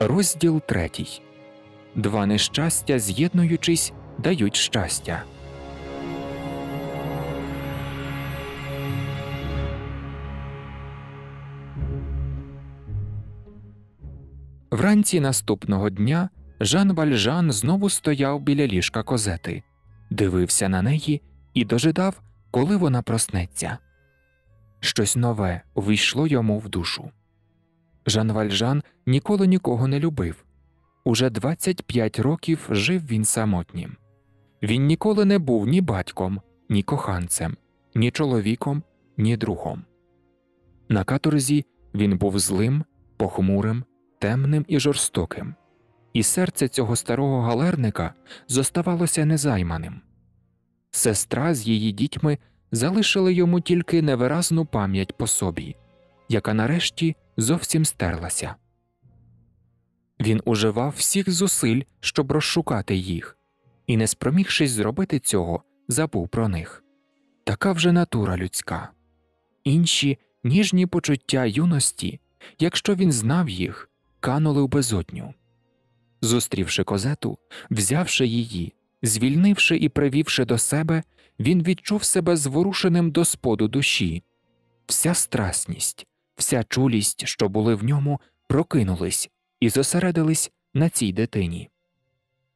Розділ третій. Два нещастя, з'єднуючись, дають щастя. Вранці наступного дня Жан Вальжан знову стояв біля ліжка козети, дивився на неї і дожидав, коли вона проснеться. Щось нове увійшло йому в душу. Жан Вальжан ніколи нікого не любив. Уже 25 років жив він самотнім. Він ніколи не був ні батьком, ні коханцем, ні чоловіком, ні другом. На каторзі він був злим, похмурим, темним і жорстоким, і серце цього старого галерника зоставалося незайманим. Сестра з її дітьми залишили йому тільки невиразну пам'ять по собі, яка нарешті зовсім стерлася. Він уживав всіх зусиль, щоб розшукати їх, і, не спромігшись зробити цього, забув про них. Така вже натура людська. Інші ніжні почуття юності, якщо він знав їх, канули в безодню. Зустрівши козету, взявши її, звільнивши і привівши до себе, він відчув себе зворушеним до споду душі, вся страсність, вся чулість, що були в ньому, прокинулись і зосередились на цій дитині.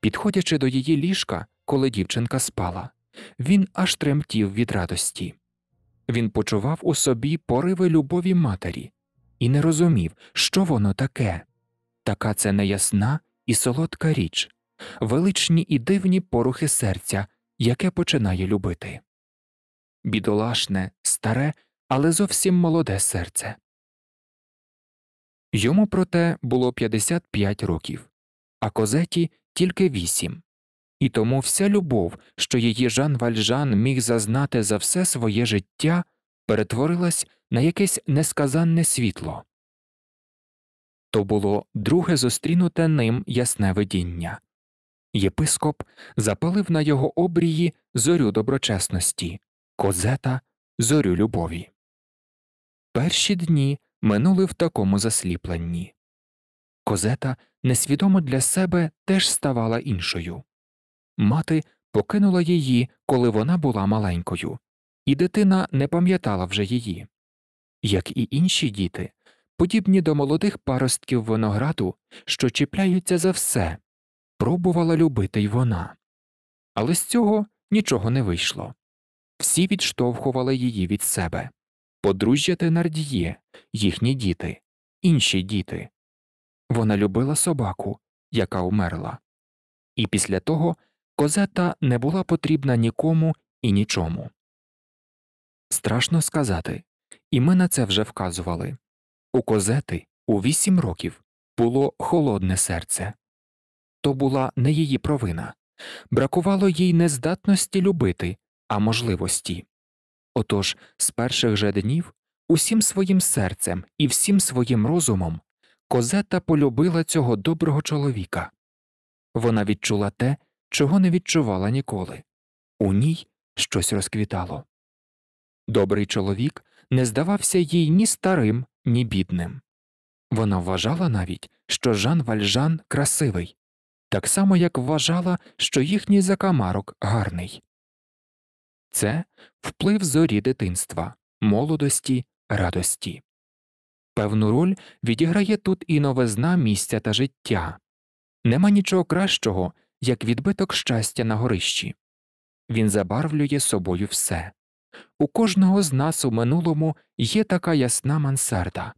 Підходячи до її ліжка, коли дівчинка спала, він аж тремтів від радості. Він почував у собі пориви любові матері і не розумів, що воно таке. Така це неясна і солодка річ, величні і дивні порухи серця, яке починає любити. Бідолашне, старе, але зовсім молоде серце. Йому, проте, було 55 років, а козеті тільки 8. І тому вся любов, що її Жан Вальжан міг зазнати за все своє життя, перетворилась на якесь несказанне світло. То було друге зустрінуте ним ясне видіння. Єпископ запалив на його обрії зорю доброчесності, козета зорю любові. Перші дні минули в такому засліпленні. Козета несвідомо для себе теж ставала іншою. Мати покинула її, коли вона була маленькою, і дитина не пам'ятала вже її. Як і інші діти, подібні до молодих паростків винограду, що чіпляються за все, пробувала любити й вона. Але з цього нічого не вийшло всі відштовхували її від себе подружжя Тенардіє, їхні діти, інші діти. Вона любила собаку, яка умерла, і після того козета не була потрібна нікому і нічому. Страшно сказати, і ми на це вже вказували у козети у вісім років було холодне серце то була не її провина, бракувало їй не здатності любити, а можливості. Отож з перших же днів усім своїм серцем і всім своїм розумом козета полюбила цього доброго чоловіка. Вона відчула те, чого не відчувала ніколи у ній щось розквітало. Добрий чоловік не здавався їй ні старим, ні бідним. Вона вважала навіть, що Жан Вальжан красивий, так само як вважала, що їхній закамарок гарний. Це вплив зорі дитинства, молодості, радості. Певну роль відіграє тут і новизна місця та життя нема нічого кращого, як відбиток щастя на горищі він забарвлює собою все. У кожного з нас у минулому є така ясна мансарда.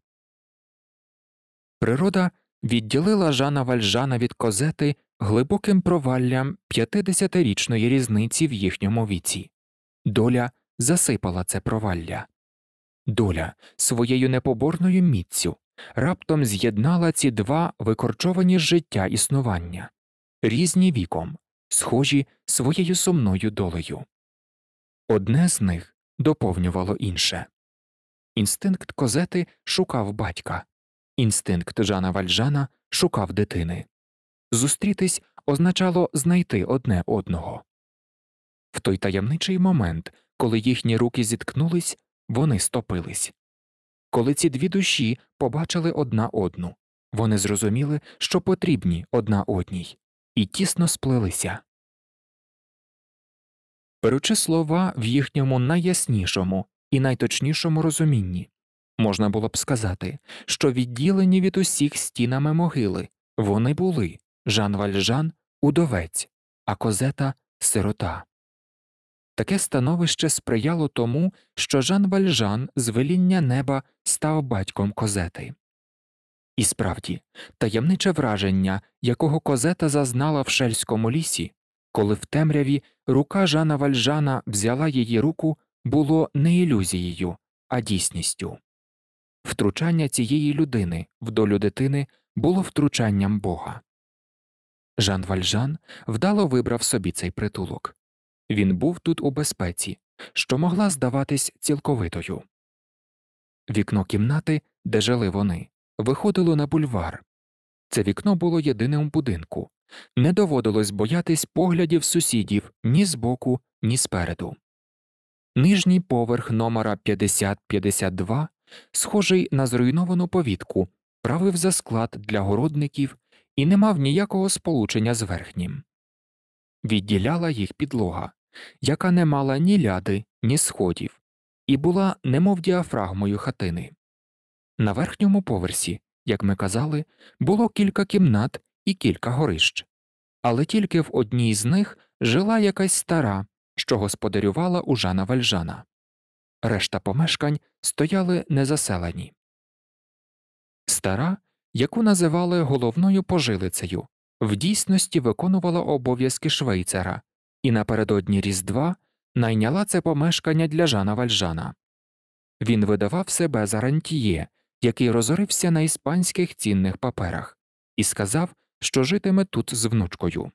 Природа відділила Жана Вальжана від козети глибоким проваллям 50-річної різниці в їхньому віці. Доля засипала це провалля. Доля своєю непоборною міццю раптом з'єднала ці два викорчовані життя існування, різні віком, схожі своєю сумною долею. Одне з них доповнювало інше. Інстинкт козети шукав батька, Інстинкт Жана Вальжана шукав дитини. Зустрітись означало знайти одне одного. В той таємничий момент, коли їхні руки зіткнулись, вони стопились. Коли ці дві душі побачили одна одну, вони зрозуміли, що потрібні одна одній, і тісно сплелися. Беручи слова в їхньому найяснішому і найточнішому розумінні, можна було б сказати, що відділені від усіх стінами могили вони були Жан Вальжан удовець, а козета сирота. Таке становище сприяло тому, що Жан Вальжан з веління неба став батьком козети. І справді, таємниче враження, якого козета зазнала в шельському лісі, коли в темряві рука Жана Вальжана взяла її руку, було не ілюзією, а дійсністю. Втручання цієї людини в долю дитини було втручанням Бога. Жан Вальжан вдало вибрав собі цей притулок він був тут у безпеці, що могла здаватись цілковитою. Вікно кімнати, де жили вони, виходило на бульвар. Це вікно було єдиним в будинку, не доводилось боятись поглядів сусідів ні збоку, ні спереду. Нижній поверх номера 5052, схожий на зруйновану повітку, правив за склад для городників і не мав ніякого сполучення з верхнім. Відділяла їх підлога, яка не мала ні ляди, ні сходів, і була немов діафрагмою хатини. На верхньому поверсі, як ми казали, було кілька кімнат і кілька горищ, але тільки в одній з них жила якась стара, що господарювала у Жана Вальжана. Решта помешкань стояли незаселені. Стара, яку називали головною пожилицею, в дійсності виконувала обов'язки швейцара і напередодні Різдва найняла це помешкання для Жана Вальжана. Він видавав себе за рантіє, який розорився на іспанських цінних паперах, і сказав, що житиме тут з внучкою.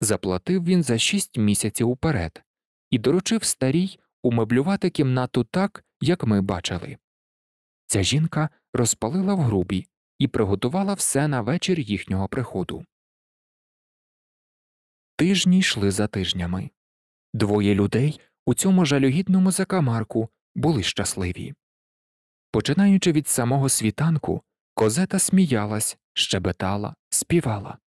Заплатив він за шість місяців уперед і доручив старій умеблювати кімнату так, як ми бачили. Ця жінка розпалила в грубі і приготувала все на вечір їхнього приходу. Тижні йшли за тижнями. Двоє людей у цьому жалюгідному закамарку були щасливі. Починаючи від самого світанку, козета сміялась, щебетала, співала.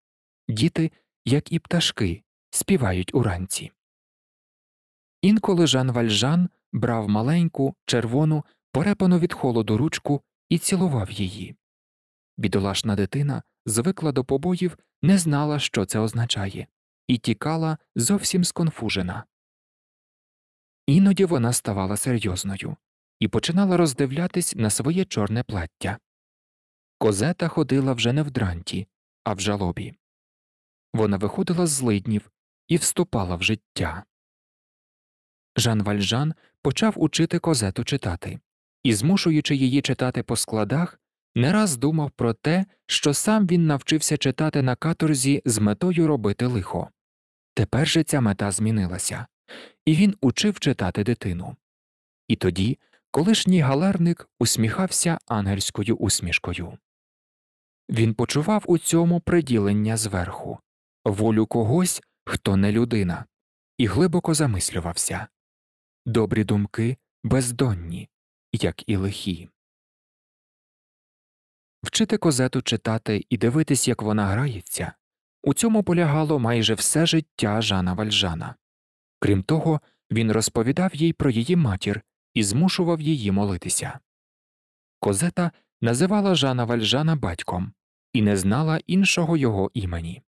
Діти, як і пташки, співають уранці. Інколи Жан Вальжан брав маленьку, червону, порепану від холоду ручку і цілував її. Бідолашна дитина звикла до побоїв, не знала, що це означає і тікала зовсім сконфужена. Іноді вона ставала серйозною і починала роздивлятись на своє чорне плаття. Козета ходила вже не в дранті, а в жалобі. Вона виходила з злиднів і вступала в життя. Жан Вальжан почав учити козету читати і, змушуючи її читати по складах, не раз думав про те, що сам він навчився читати на каторзі з метою робити лихо. Тепер же ця мета змінилася, і він учив читати дитину. І тоді колишній галерник усміхався ангельською усмішкою. Він почував у цьому приділення зверху, волю когось, хто не людина, і глибоко замислювався добрі думки бездонні, як і лихі. Вчити козету читати і дивитись, як вона грається, у цьому полягало майже все життя Жана Вальжана. Крім того, він розповідав їй про її матір і змушував її молитися. Козета називала Жана Вальжана батьком і не знала іншого його імені.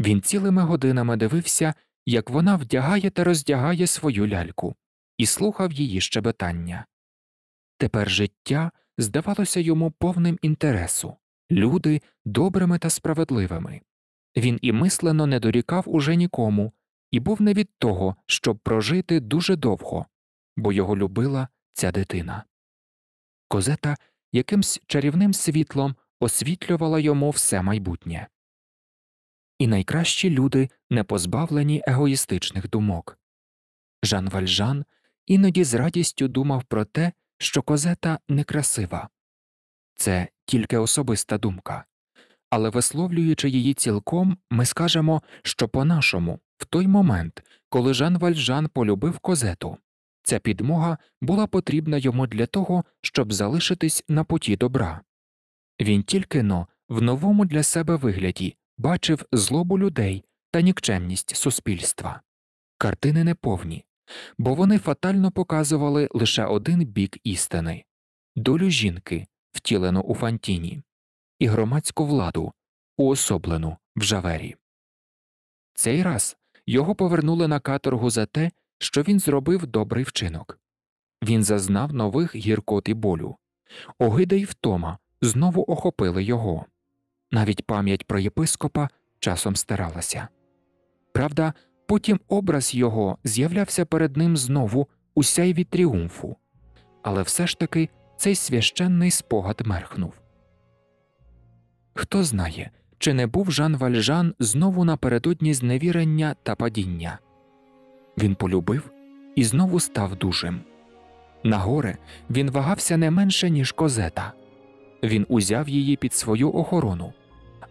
Він цілими годинами дивився, як вона вдягає та роздягає свою ляльку, і слухав її щебетання. Тепер життя здавалося йому повним інтересу, люди добрими та справедливими. Він і мислено не дорікав уже нікому, і був не від того, щоб прожити дуже довго, бо його любила ця дитина. Козета якимсь чарівним світлом освітлювала йому все майбутнє. І найкращі люди не позбавлені егоїстичних думок. Жан Вальжан іноді з радістю думав про те, що козета некрасива це тільки особиста думка, але висловлюючи її цілком, ми скажемо, що по нашому, в той момент, коли Жан Вальжан полюбив козету, ця підмога була потрібна йому для того, щоб залишитись на путі добра. Він тільки но в новому для себе вигляді бачив злобу людей та нікчемність суспільства. Картини неповні, бо вони фатально показували лише один бік істини долю жінки, втілену у фантіні, і громадську владу, уособлену в жавері. Цей раз його повернули на каторгу за те, що він зробив добрий вчинок. Він зазнав нових гіркот і болю, огида й втома знову охопили його. Навіть пам'ять про єпископа часом старалася. Правда, потім образ його з'являвся перед ним знову у сяйві тріумфу, але все ж таки цей священний спогад мерхнув. Хто знає, чи не був Жан Вальжан знову напередодні зневірення та падіння він полюбив і знову став дужим. На горе він вагався не менше, ніж козета він узяв її під свою охорону,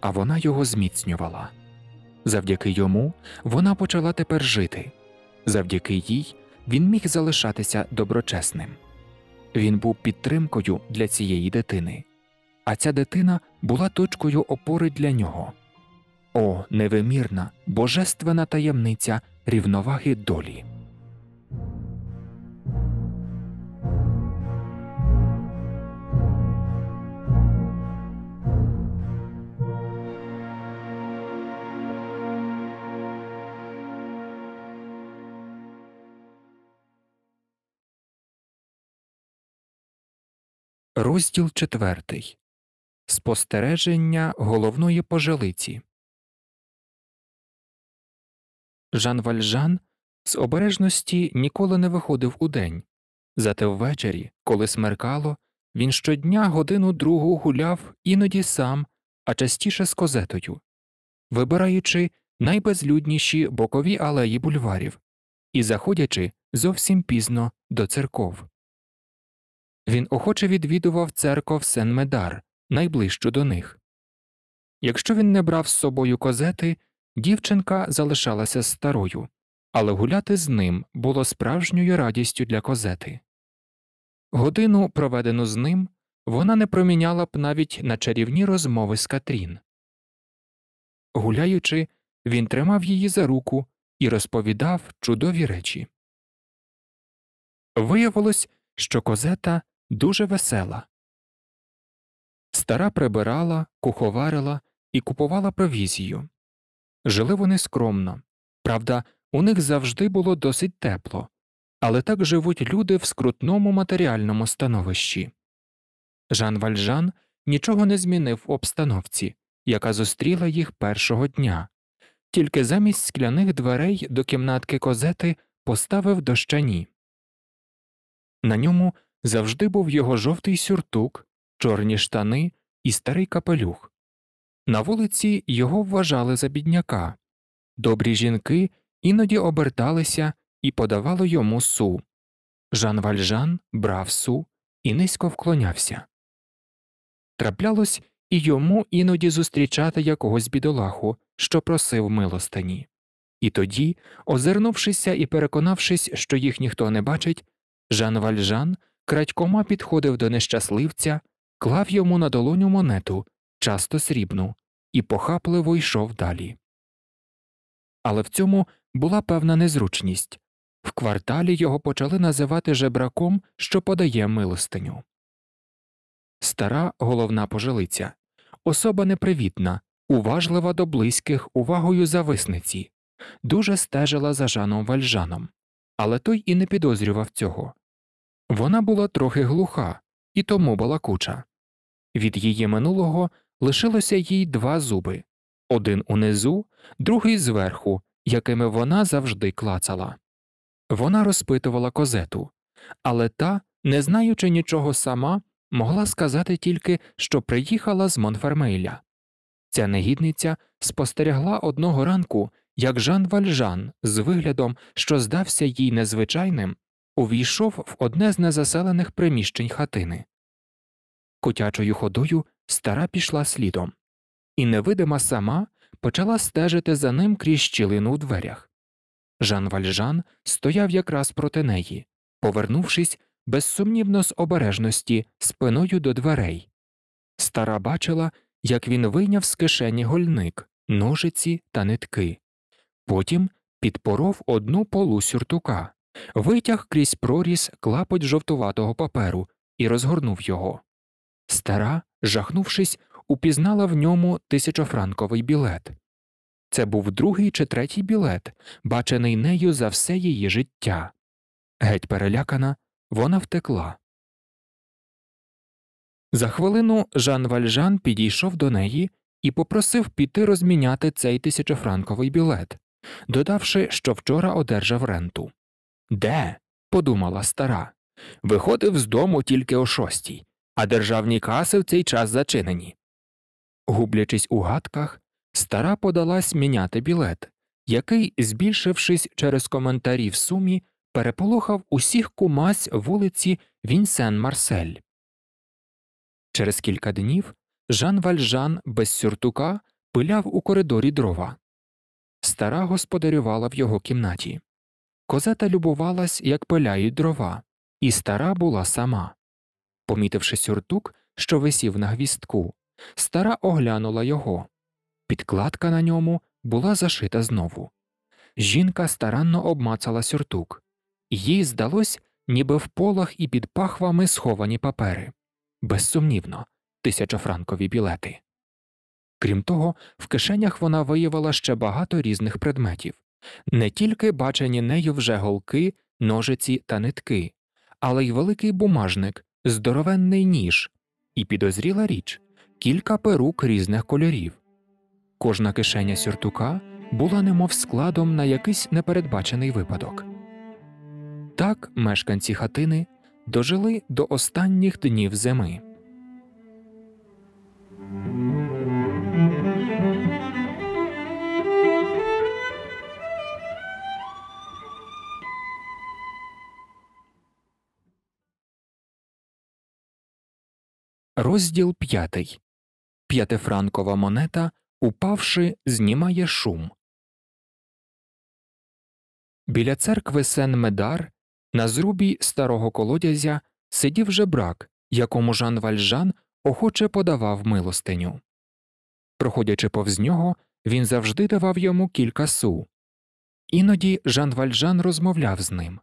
а вона його зміцнювала. Завдяки йому вона почала тепер жити, завдяки їй він міг залишатися доброчесним. Він був підтримкою для цієї дитини, а ця дитина була точкою опори для нього. О, невимірна, божественна таємниця рівноваги долі. Розділ четвертий Спостереження головної пожилиці. Жан Вальжан з обережності ніколи не виходив у день, зате ввечері, коли смеркало, він щодня годину другу гуляв іноді сам, а частіше з козетою, вибираючи найбезлюдніші бокові алеї бульварів і заходячи зовсім пізно до церков. Він охоче відвідував церков Сен Медар, найближчу до них. Якщо він не брав з собою козети, дівчинка залишалася старою, але гуляти з ним було справжньою радістю для козети. Годину, проведену з ним, вона не проміняла б навіть на чарівні розмови з Катрін. Гуляючи, він тримав її за руку і розповідав чудові речі. Виявилось, що козета дуже весела. Стара прибирала, куховарила і купувала провізію. Жили вони скромно, правда, у них завжди було досить тепло, але так живуть люди в скрутному матеріальному становищі. Жан Вальжан нічого не змінив в обстановці, яка зустріла їх першого дня, тільки замість скляних дверей до кімнатки козети поставив дощані. На ньому завжди був його жовтий сюртук, чорні штани і старий капелюх. На вулиці його вважали за бідняка, добрі жінки іноді оберталися і подавали йому су. Жан Вальжан брав су і низько вклонявся. Траплялось і йому іноді зустрічати якогось бідолаху, що просив милостині. І тоді, озирнувшися і переконавшись, що їх ніхто не бачить, Жан Вальжан крадькома підходив до нещасливця, клав йому на долоню монету, часто срібну, і похапливо йшов далі. Але в цьому була певна незручність в кварталі його почали називати жебраком, що подає милостиню. Стара головна пожилиця, особа непривітна, уважлива до близьких увагою зависниці, дуже стежила за Жаном Вальжаном, але той і не підозрював цього. Вона була трохи глуха і тому балакуча. Від її минулого лишилося їй два зуби один унизу, другий зверху, якими вона завжди клацала. Вона розпитувала козету, але та, не знаючи нічого сама, могла сказати тільки, що приїхала з Монфермейля. Ця негідниця спостерегла одного ранку, як Жан Вальжан з виглядом, що здався їй незвичайним, увійшов в одне з незаселених приміщень хатини. Котячою ходою стара пішла слідом, і невидима сама почала стежити за ним крізь щілину у дверях. Жан Вальжан стояв якраз проти неї, повернувшись безсумнівно з обережності спиною до дверей. Стара бачила, як він вийняв з кишені гольник, ножиці та нитки. Потім підпоров одну полу сюртука, витяг крізь проріз клапоть жовтуватого паперу і розгорнув його. Стара, жахнувшись, упізнала в ньому тисячофранковий білет. Це був другий чи третій білет, бачений нею за все її життя. Геть перелякана, вона втекла. За хвилину Жан Вальжан підійшов до неї і попросив піти розміняти цей тисячофранковий білет, додавши, що вчора одержав ренту. Де? подумала стара. Виходив з дому тільки о шостій, а державні каси в цей час зачинені. Гублячись у гадках, стара подалась міняти білет, який, збільшившись через коментарі в сумі, переполохав усіх кумась вулиці Вінсен Марсель. Через кілька днів Жан Вальжан без сюртука пиляв у коридорі дрова. Стара господарювала в його кімнаті. Козета любувалась, як пиляють дрова, і стара була сама. Помітивши сюртук, що висів на гвістку, стара оглянула його. Підкладка на ньому була зашита знову. Жінка старанно обмацала сюртук, їй здалось, ніби в полах і під пахвами сховані папери безсумнівно, тисячофранкові білети. Крім того, в кишенях вона виявила ще багато різних предметів не тільки бачені нею вже голки, ножиці та нитки, але й великий бумажник, здоровенний ніж, і підозріла річ кілька перук різних кольорів. Кожна кишеня сюртука була немов складом на якийсь непередбачений випадок. Так мешканці хатини дожили до останніх днів зими. Розділ п'ятий П'ятифранкова монета, упавши, знімає шум. Біля церкви Сен Медар на зрубі старого колодязя сидів жебрак, якому Жан Вальжан охоче подавав милостиню. Проходячи повз нього, він завжди давав йому кілька су. Іноді Жан Вальжан розмовляв з ним.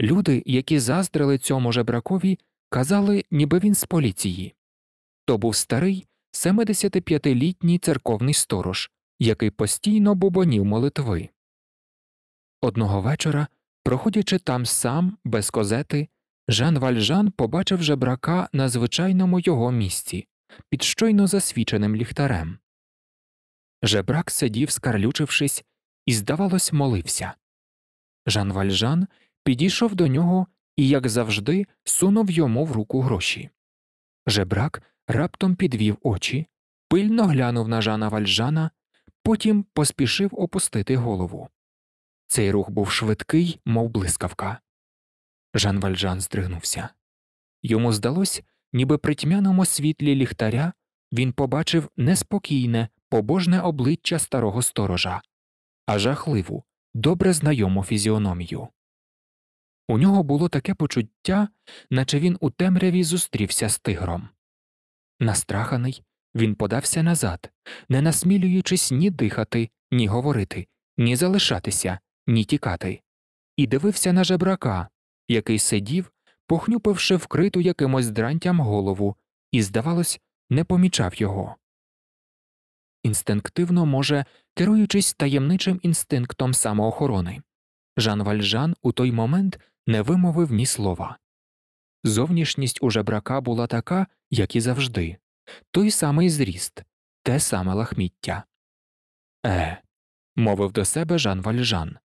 Люди, які заздрили цьому жебракові, казали, ніби він з поліції. То був старий 75-літній церковний сторож, який постійно бубонів молитви. Одного вечора Проходячи там сам, без козети, Жан Вальжан побачив жебрака на звичайному його місці, під щойно засвіченим ліхтарем. Жебрак сидів, скарлючившись, і, здавалось, молився. Жан Вальжан підійшов до нього і, як завжди, сунув йому в руку гроші. Жебрак раптом підвів очі, пильно глянув на Жана Вальжана, потім поспішив опустити голову. Цей рух був швидкий, мов блискавка. Жан Вальжан здригнувся. Йому здалось, ніби при тьмяному світлі ліхтаря він побачив неспокійне, побожне обличчя старого сторожа, а жахливу, добре знайому фізіономію. У нього було таке почуття, наче він у темряві зустрівся з тигром. Настраханий, він подався назад, не насмілюючись ні дихати, ні говорити, ні залишатися, ні тікати, і дивився на жебрака, який сидів, похнюпивши вкриту якимось дрантям голову, і, здавалось, не помічав його. Інстинктивно, може, керуючись таємничим інстинктом самоохорони, Жан Вальжан у той момент не вимовив ні слова. Зовнішність у жебрака була така, як і завжди той самий зріст, те саме лахміття. Е, мовив до себе Жан Вальжан.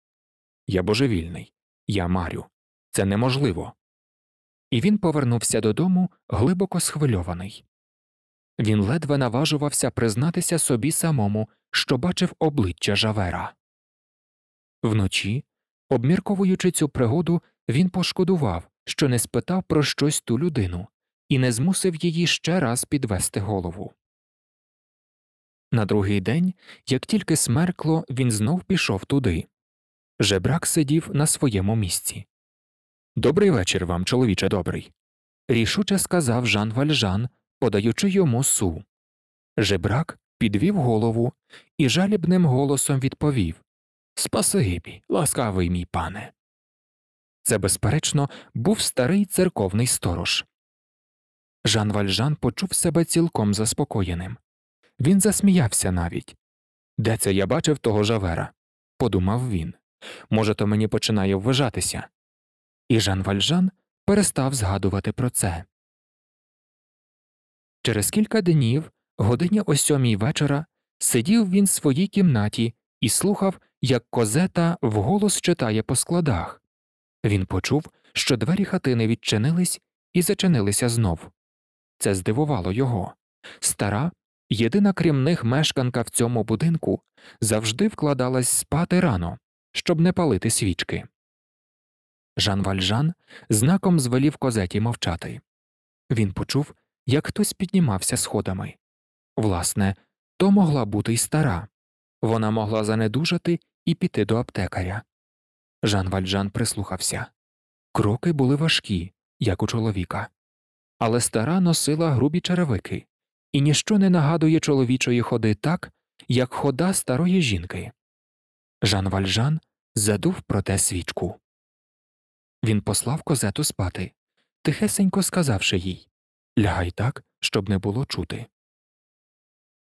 Я божевільний, я марю, це неможливо. І він повернувся додому глибоко схвильований. Він ледве наважувався признатися собі самому, що бачив обличчя Жавера. Вночі, обмірковуючи цю пригоду, він пошкодував, що не спитав про щось ту людину, і не змусив її ще раз підвести голову. На другий день, як тільки смеркло, він знов пішов туди. Жебрак сидів на своєму місці. Добрий вечір вам, чоловіче добрий. рішуче сказав Жан Вальжан, подаючи йому су. Жебрак підвів голову і жалібним голосом відповів Спасибі, ласкавий мій пане. Це, безперечно, був старий церковний сторож. Жан Вальжан почув себе цілком заспокоєним. Він засміявся навіть. Де це я бачив того жавера? подумав він. Може, то мені починає вважатися. І Жан Вальжан перестав згадувати про це. Через кілька днів, годині о сьомій вечора, сидів він в своїй кімнаті і слухав, як козета вголос читає по складах. Він почув, що двері хатини відчинились і зачинилися знов. Це здивувало його. Стара, єдина крім них мешканка в цьому будинку, завжди вкладалась спати рано, щоб не палити свічки. Жан Вальжан знаком звелів козеті мовчати. Він почув, як хтось піднімався сходами. Власне, то могла бути й стара вона могла занедужати і піти до аптекаря. Жан Вальжан прислухався. Кроки були важкі, як у чоловіка, але стара носила грубі черевики, і ніщо не нагадує чоловічої ходи так, як хода старої жінки. Жан Вальжан задув проте свічку. Він послав козету спати, тихесенько сказавши їй Лягай так, щоб не було чути.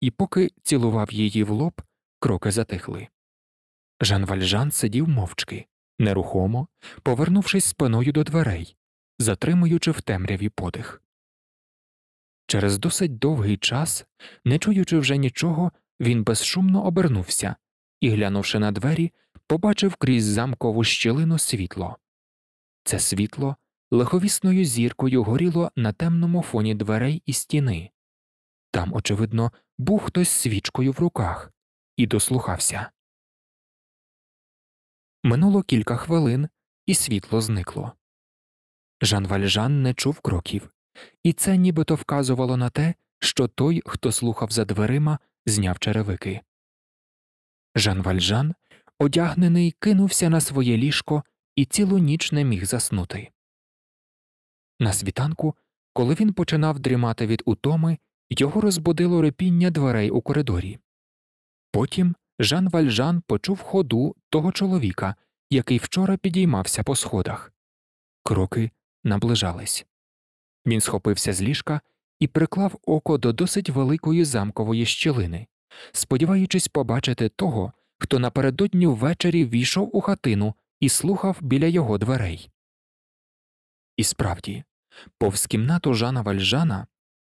І поки цілував її в лоб, кроки затихли. Жан Вальжан сидів мовчки, нерухомо, повернувшись спиною до дверей, затримуючи в темряві подих. Через досить довгий час, не чуючи вже нічого, він безшумно обернувся і, глянувши на двері, побачив крізь замкову щілину світло. Це світло лиховісною зіркою горіло на темному фоні дверей і стіни. Там, очевидно, був хтось свічкою в руках і дослухався. Минуло кілька хвилин, і світло зникло. Жан Вальжан не чув кроків, і це нібито вказувало на те, що той, хто слухав за дверима, зняв черевики. Жан Вальжан, одягнений, кинувся на своє ліжко і цілу ніч не міг заснути. На світанку, коли він починав дрімати від утоми, його розбудило репіння дверей у коридорі. Потім Жан Вальжан почув ходу того чоловіка, який вчора підіймався по сходах. Кроки наближались. Він схопився з ліжка і приклав око до досить великої замкової щілини, сподіваючись побачити того, хто напередодні ввечері війшов у хатину і слухав біля його дверей. І справді, повз кімнату Жана Вальжана,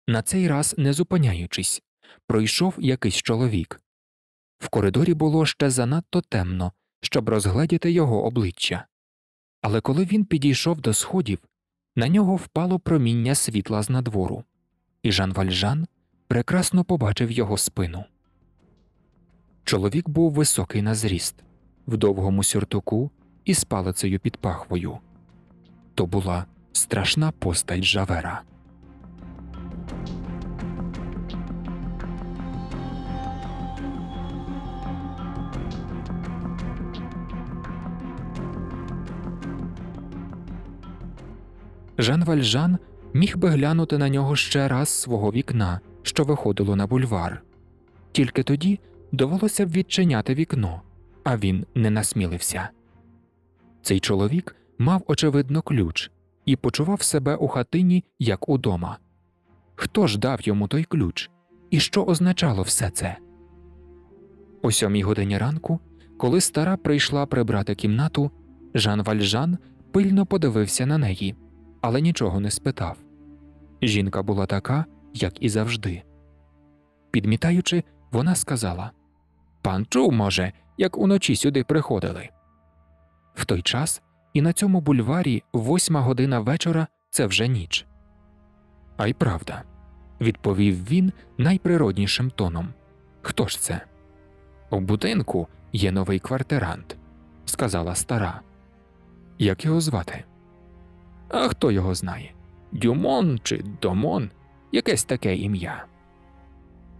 на цей раз не зупиняючись, пройшов якийсь чоловік. В коридорі було ще занадто темно, щоб розгледіти його обличчя, але коли він підійшов до сходів, на нього впало проміння світла з надвору, і Жан Вальжан прекрасно побачив його спину. Чоловік був високий на зріст, в довгому сюртуку і з палицею під пахвою. То була страшна постать Жавера. Жан Вальжан міг би глянути на нього ще раз свого вікна, що виходило на бульвар. Тільки тоді довелося б відчиняти вікно, а він не насмілився. Цей чоловік мав, очевидно, ключ і почував себе у хатині як удома. Хто ж дав йому той ключ, і що означало все це? О сьомій годині ранку, коли стара прийшла прибрати кімнату, Жан Вальжан пильно подивився на неї але нічого не спитав. Жінка була така, як і завжди. Підмітаючи, вона сказала Пан чув, може, як уночі сюди приходили. В той час і на цьому бульварі восьма година вечора це вже ніч. А й правда, відповів він найприроднішим тоном. Хто ж це? У будинку є новий квартирант, сказала стара. Як його звати? А хто його знає? Дюмон чи Домон, якесь таке ім'я.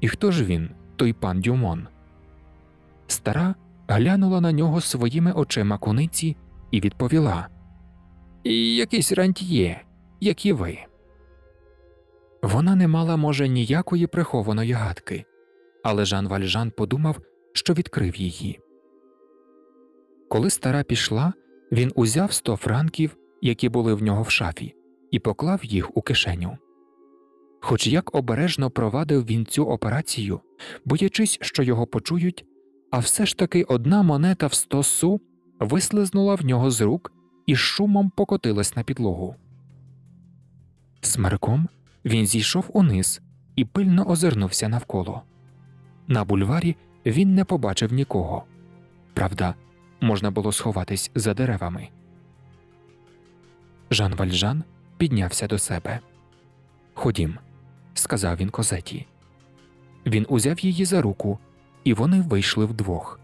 І хто ж він, той пан Дюмон? Стара глянула на нього своїми очима куниці і відповіла І якийсь рантьє, як і ви. Вона не мала, може, ніякої прихованої гадки, але Жан Вальжан подумав, що відкрив її. Коли стара пішла, він узяв сто франків, які були в нього в шафі, і поклав їх у кишеню. Хоч як обережно провадив він цю операцію, боячись, що його почують, а все ж таки одна монета в сто су вислизнула в нього з рук і шумом покотилась на підлогу. Смерком він зійшов униз і пильно озирнувся навколо. На бульварі він не побачив нікого. Правда, можна було сховатись за деревами. Жан Вальжан піднявся до себе. Ходім, сказав він козеті. Він узяв її за руку, і вони вийшли вдвох.